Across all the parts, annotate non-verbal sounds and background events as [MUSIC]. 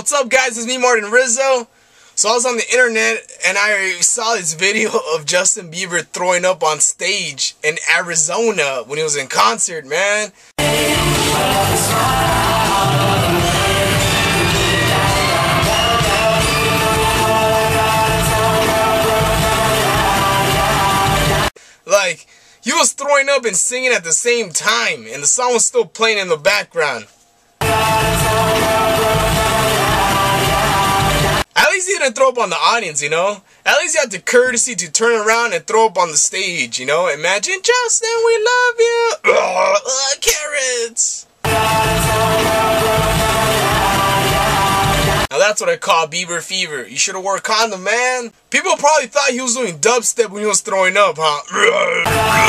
what's up guys? It's me, Martin Rizo. So I was on the internet and I saw this video [LAUGHS] of Justin Bieber throwing up on stage in Arizona when he was in concert, man. Like, he was throwing up and singing at the same time, and the song was still playing in the background. Didn't throw up on the audience, you know? At least he had the courtesy to turn around and throw up on the stage, you know? Imagine, Justin, we love you! Ugh, ugh, carrots! Now that's what I call Bieber fever. You should have wore a condom, man. People probably thought he was doing dubstep when he was throwing up, huh? [LAUGHS]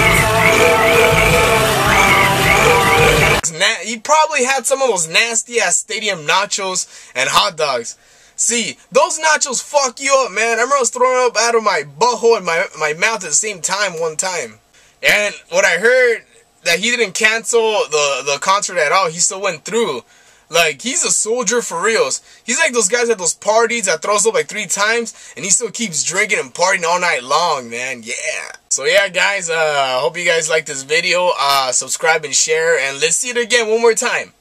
He probably had some of those nasty ass stadium nachos and hot dogs. See, those nachos fuck you up, man. I remember I was throwing up out of my butthole and my, my mouth at the same time one time. And what I heard, that he didn't cancel the, the concert at all. He still went through. Like, he's a soldier for reals. He's like those guys at those parties that throws up like three times, and he still keeps drinking and partying all night long, man. Yeah. So yeah, guys, uh, hope you guys like this video. Uh, subscribe and share, and let's see it again one more time.